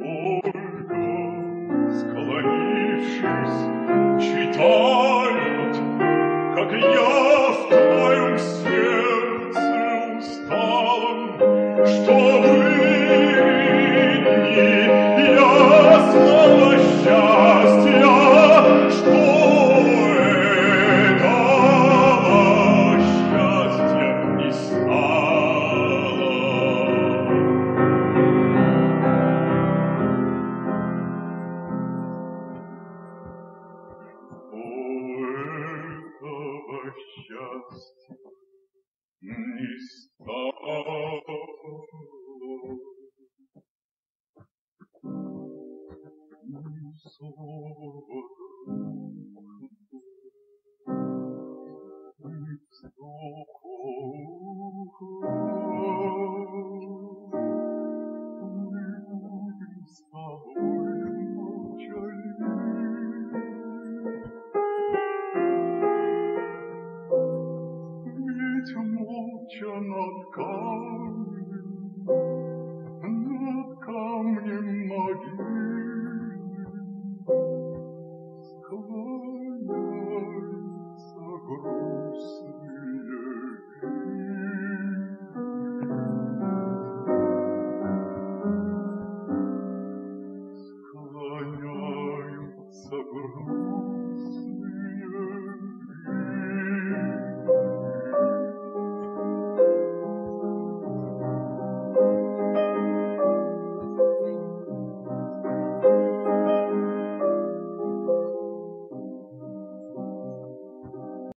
Ольга, склонившись, читает, как я в твоем сердце устал, чтобы Come on,